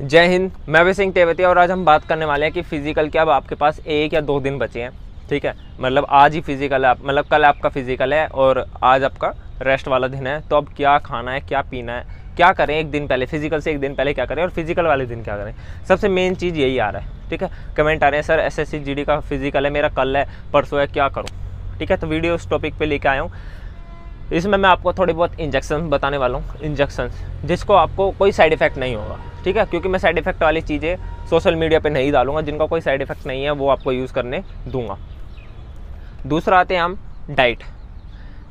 जय हिंद, मैं भी सिंह तेवती और आज हम बात करने वाले हैं कि फ़िज़िकल के अब आपके पास एक या दो दिन बचे हैं, ठीक है? मतलब आज ही फ़िज़िकल है मतलब कल आपका फ़िज़िकल है और आज आपका रेस्ट वाला दिन है तो अब क्या खाना है, क्या पीना है, क्या करें एक दिन पहले? फ़िज़िकल से एक दिन पहले क्या करें और फ़िज़िकल वाले दिन क्या करें? सबसे मेन चीज़ यही आ रहा है, ठीक है? कमेंट आ रहे हैं, सर एस एस का फ़िज़िकल है, मेरा कल है, परसों है, क्या करूँ? ठीक है तो वीडियो उस टॉपिक पे लेके आया हूँ। इसमें मैं आपको थोड़ी बहुत इंजेक्शन बताने वाला हूँ इंजेक्शन जिसको आपको कोई साइड इफ़ेक्ट नहीं होगा। ठीक है? क्योंकि मैं साइड इफ़ेक्ट वाली चीज़ें सोशल मीडिया पे नहीं डालूँगा, जिनका कोई साइड इफ़ेक्ट नहीं है, वो आपको यूज़ करने दूँगा। दूसरा आते हैं हम डाइट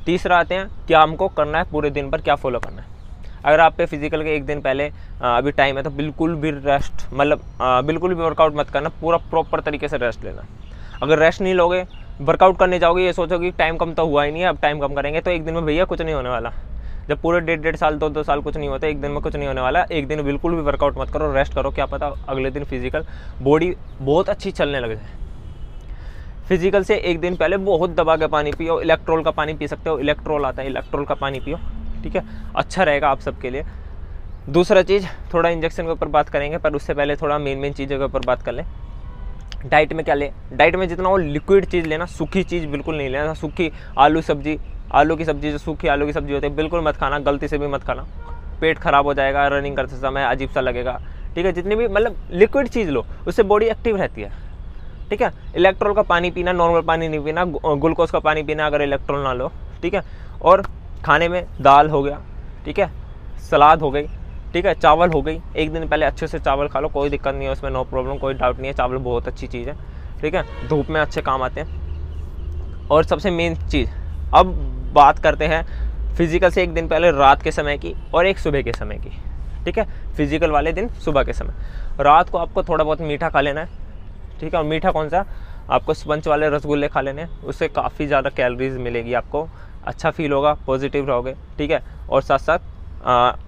तीसरा आते हैं क्या हमको करना है, पूरे दिन पर क्या फॉलो करना है। अगर आप पे फ़िज़िकल के एक दिन पहले अभी टाइम है तो बिल्कुल भी रेस्ट मतलब बिल्कुल भी वर्कआउट मत करना, पूरा प्रॉपर तरीके से रेस्ट लेना। अगर रेस्ट नहीं लोगे वर्कआउट करने जाओगे, ये सोचोगे टाइम कम तो हुआ ही नहीं है, अब टाइम कम करेंगे तो एक दिन में भैया कुछ नहीं होने वाला। जब पूरे डेढ़ डेढ़ साल दो दो साल कुछ नहीं होता, एक दिन में कुछ नहीं होने वाला, एक दिन बिल्कुल भी वर्कआउट मत करो रेस्ट करो, क्या पता अगले दिन फ़िज़िकल बॉडी बहुत अच्छी चलने लग। जाए फ़िज़िकल से एक दिन पहले बहुत दबा के पानी पियो इलेक्ट्रोल का पानी पी सकते हो इलेक्ट्रोल आता है इलेक्ट्रोल का पानी पियो, ठीक है? अच्छा रहेगा आप सबके लिए। दूसरा चीज़, थोड़ा इंजेक्शन के ऊपर बात करेंगे, पर उससे पहले थोड़ा मेन मेन चीज़ों के ऊपर बात कर लें। डाइट में क्या ले? डाइट में जितना वो लिक्विड चीज़ लेना, सूखी चीज़ बिल्कुल नहीं लेना, सूखी आलू सब्ज़ी आलू की सब्ज़ी, जो सूखी आलू की सब्ज़ी होती है, बिल्कुल मत खाना, गलती से भी मत खाना। पेट खराब हो जाएगा रनिंग करते समय अजीब सा लगेगा। ठीक है, जितनी भी मतलब लिक्विड चीज़ लो, उससे बॉडी एक्टिव रहती है। ठीक है इलेक्ट्रोल का पानी पीना नॉर्मल पानी नहीं पीना ग्लूकोज का पानी पीना, अगर इलेक्ट्रोल ना लो। ठीक है, और खाने में दाल हो गया, ठीक है, सलाद हो गई, ठीक है, चावल हो गई, एक दिन पहले अच्छे से चावल खा लो, कोई दिक्कत नहीं है उसमें नो प्रॉब्लम कोई डाउट नहीं है, चावल बहुत अच्छी चीज़ है। ठीक है, धूप में अच्छे काम आते हैं। और सबसे मेन चीज़, अब बात करते हैं फ़िज़िकल से एक दिन पहले रात के समय की और एक सुबह के समय की, ठीक है? फ़िज़िकल वाले दिन सुबह के समय। रात को आपको थोड़ा बहुत मीठा खा लेना है, ठीक है? और मीठा कौन सा? आपको स्पंच वाले रसगुल्ले खा लेने हैं, उससे काफ़ी ज़्यादा कैलोरीज मिलेगी आपको अच्छा फील होगा पॉजिटिव रहोगे, ठीक है? और साथ साथ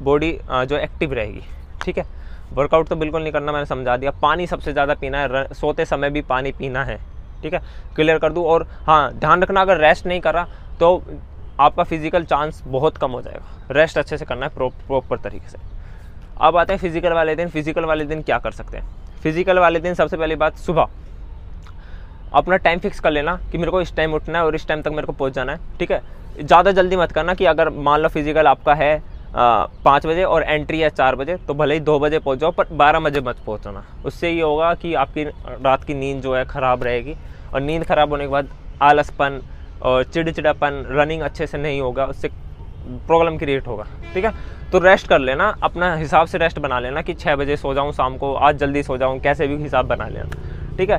बॉडी जो एक्टिव रहेगी, ठीक है? वर्कआउट तो बिल्कुल नहीं करना, मैंने समझा दिया। पानी सबसे ज़्यादा पीना है सोते समय भी पानी पीना है, ठीक है? क्लियर कर दूँ? और हाँ ध्यान रखना, अगर रेस्ट नहीं करा तो आपका फ़िज़िकल चांस बहुत कम हो जाएगा। रेस्ट अच्छे से करना है प्रॉपर तरीके से। अब आते हैं फ़िज़िकल वाले दिन। फ़िज़िकल वाले दिन क्या कर सकते हैं? फ़िज़िकल वाले दिन सबसे पहली बात, सुबह। अपना टाइम फिक्स कर लेना कि मेरे को इस टाइम उठना है और इस टाइम तक मेरे को पहुँच जाना है, ठीक है? ज़्यादा जल्दी मत करना कि अगर मान लो फ़िज़िकल आपका है पाँच बजे और एंट्री है चार बजे तो भले ही दो बजे पहुँच जाओ, पर बारह बजे मत पहुँचना। उससे ये होगा कि आपकी रात की नींद जो है ख़राब रहेगी और नींद ख़राब होने के बाद आलसपन और चिड़चिड़ापन रनिंग अच्छे से नहीं होगा, उससे प्रॉब्लम क्रिएट होगा, ठीक है? तो रेस्ट कर लेना, अपना हिसाब से रेस्ट बना लेना कि छः बजे सो जाऊँ शाम को, आज जल्दी सो जाऊँ, कैसे भी हिसाब बना लेना, ठीक है?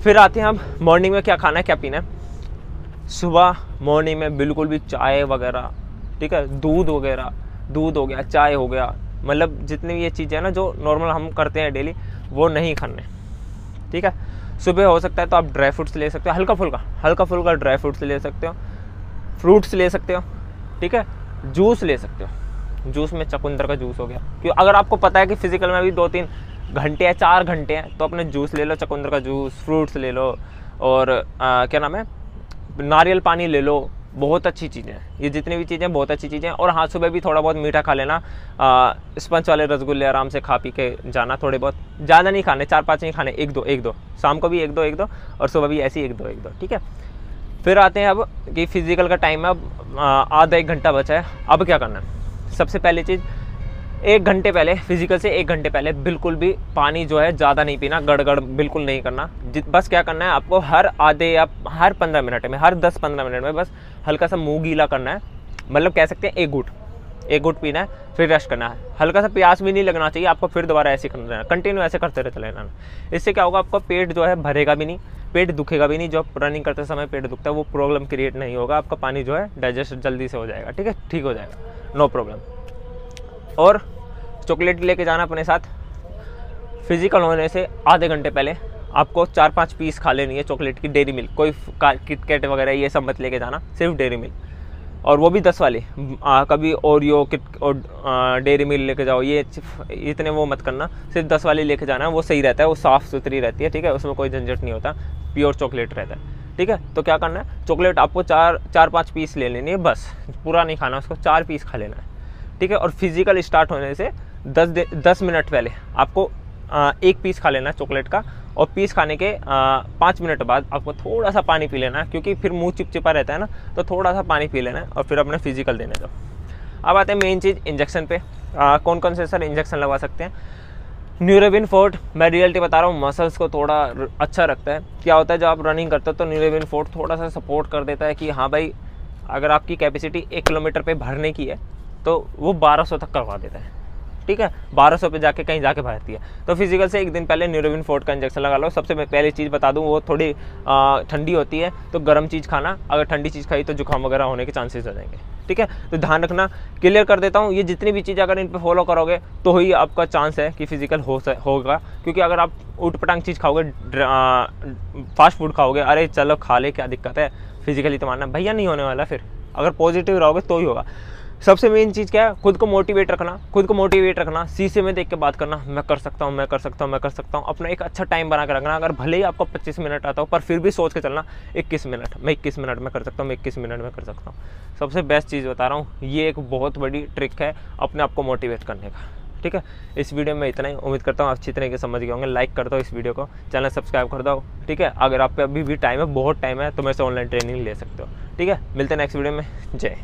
फिर आते हैं हम मॉर्निंग में क्या खाना है, क्या पीना है? सुबह मॉर्निंग में बिल्कुल भी चाय वगैरह, ठीक है? दूध वगैरह, दूध हो गया, चाय हो गया मतलब जितनी भी ये चीज़ें हैं ना, जो नॉर्मल हम करते हैं डेली वो नहीं खाने, ठीक है? सुबह हो सकता है तो आप ड्राई फ्रूट्स ले सकते हो हल्का फुल्का हल्का फुल्का ड्राई फ्रूट्स ले सकते हो फ्रूट्स ले सकते हो ठीक है? जूस ले सकते हो। जूस में चकुंदर का जूस हो गया। क्योंकि अगर आपको पता है कि फ़िज़िकल में भी दो तीन घंटे या चार घंटे हैं तो अपने जूस ले लो चकुंदर का जूस फ्रूट्स ले लो और आ, क्या नाम है? नारियल पानी ले लो बहुत अच्छी चीज़ें हैं। ये जितनी भी चीज़ें बहुत अच्छी चीज़ें हैं। और हाँ सुबह भी थोड़ा बहुत मीठा खा लेना। स्पंच वाले रसगुल्ले आराम से खा पी के जाना थोड़े बहुत। ज़्यादा नहीं खाने, चार पाँच नहीं खाने, एक दो एक दो। शाम को भी एक दो एक दो। और सुबह भी ऐसी एक दो एक दो, ठीक है? फिर आते हैं अब कि फ़िज़िकल का टाइम है। अब आधा एक घंटा बचा है। अब क्या करना है? सबसे पहली चीज़, एक घंटे पहले फ़िज़िकल से एक घंटे पहले बिल्कुल भी पानी जो है ज़्यादा नहीं पीना, गड़गड़ बिल्कुल नहीं करना। बस क्या करना है, आपको हर आधे या हर पंद्रह मिनट में, हर दस पंद्रह मिनट में बस हल्का सा मुँह गीला करना है। मतलब कह सकते हैं एक गुट एक गुट पीना है, फिर रेस्ट करना है। हल्का सा प्यास भी नहीं लगना चाहिए, आपको फिर दोबारा ऐसे करना है। कंटिन्यू ऐसे करते रहते रहना इससे क्या होगा, आपका पेट जो है भरेगा भी नहीं, पेट दुखेगा भी नहीं। जो रनिंग करते समय पेट दुखता है, वो प्रॉब्लम क्रिएट नहीं होगा। आपका पानी जो है डाइजेस्ट जल्दी से हो जाएगा। ठीक है? ठीक हो जाएगा। नो प्रॉब्लम और चॉकलेट लेके जाना अपने साथ। फ़िज़िकल होने से आधे घंटे पहले आपको चार पाँच पीस खा लेनी है चॉकलेट की डेरी मिल्क कोई किटकेट वगैरह ये सब मत लेके जाना सिर्फ़ डेरी मिल्क और वो भी दस वाले आ, कभी ओरियो किट और डेरी मिल्क लेके जाओ ये इतने वो मत करना सिर्फ़ दस वाले लेके जाना है वो सही रहता है वो साफ़ सुथरी रहती है ठीक है उसमें कोई झंझट नहीं होता प्योर चॉकलेट रहता है ठीक है तो क्या करना है चॉकलेट आपको चार चार पाँच पीस ले लेनी है बस पूरा नहीं खाना उसको चार पीस खा लेना है ठीक है और फ़िज़िकल स्टार्ट होने से दस दस मिनट पहले आपको एक पीस खा लेना चॉकलेट का और पीस खाने के पाँच मिनट बाद आपको थोड़ा सा पानी पी लेना है क्योंकि फिर मुँह चिपचिपा रहता है ना तो थोड़ा सा पानी पी लेना है और फिर अपने फ़िज़िकल देने दो। अब आते हैं मेन चीज़ इंजेक्शन पे। आ, कौन कौन से सर इंजेक्शन लगवा सकते हैं? न्यूरोबिन फोर्ट मैं रियलिटी बता रहा हूँ मसल्स को थोड़ा अच्छा रखता है। क्या होता है जब आप रनिंग करते हो तो न्यूरोबिन फोर्ट थोड़ा सा सपोर्ट कर देता है कि हाँ भाई अगर आपकी कैपेसिटी एक किलोमीटर पे भरने की है तो वो 1200 तक करवा देता है। ठीक है? बारह सौ पे जाके कहीं जाके भरती है तो फ़िज़िकल से एक दिन पहले न्यूरोविन फोर्ट का इंजेक्शन लगा लो। सबसे पहली चीज़ बता दूँ, वो थोड़ी ठंडी होती है तो गर्म चीज़ खाना। अगर ठंडी चीज़ खाई तो जुकाम वगैरह होने के चांसेस हो जाएँगे। ठीक है? तो ध्यान रखना क्लियर कर देता हूँ, ये जितनी भी चीज़ अगर इन पर फॉलो करोगे तो ही आपका चांस है कि फ़िज़िकल हो होगा। क्योंकि अगर आप उठ पटांग चीज़ खाओगे फास्ट फ़ूड खाओगे, अरे चलो खा ले, क्या दिक्कत है? फिजिकली तो मानना, भैया नहीं होने वाला फिर। अगर पॉजिटिव रहोगे तो ही होगा। सबसे मेन चीज़ क्या है? खुद को मोटिवेट रखना, खुद को मोटिवेट रखना शीशे में देख के बात करना, मैं कर सकता हूँ, मैं कर सकता हूँ, मैं कर सकता हूँ। अपना एक अच्छा टाइम बना के रखना। अगर भले ही आपको 25 मिनट आता हो, पर फिर भी सोच के चलना 21 मिनट मैं 21 मिनट में कर सकता हूँ, मैं इक्कीस मिनट में कर सकता हूँ। सबसे बेस्ट चीज़ बता रहा हूँ, ये एक बहुत बड़ी ट्रिक है अपने आप को मोटिवेट करने का। ठीक है? इस वीडियो में इतना ही। उम्मीद करता हूँ अच्छी तरीके से समझ गए होंगे। लाइक कर दो इस वीडियो को। चैनल सब्सक्राइब कर दो। ठीक है? अगर आप पे अभी भी टाइम है, बहुत टाइम है तो मेरे से ऑनलाइन ट्रेनिंग ले सकते हो। ठीक है? मिलते हैं नेक्स्ट वीडियो में। जय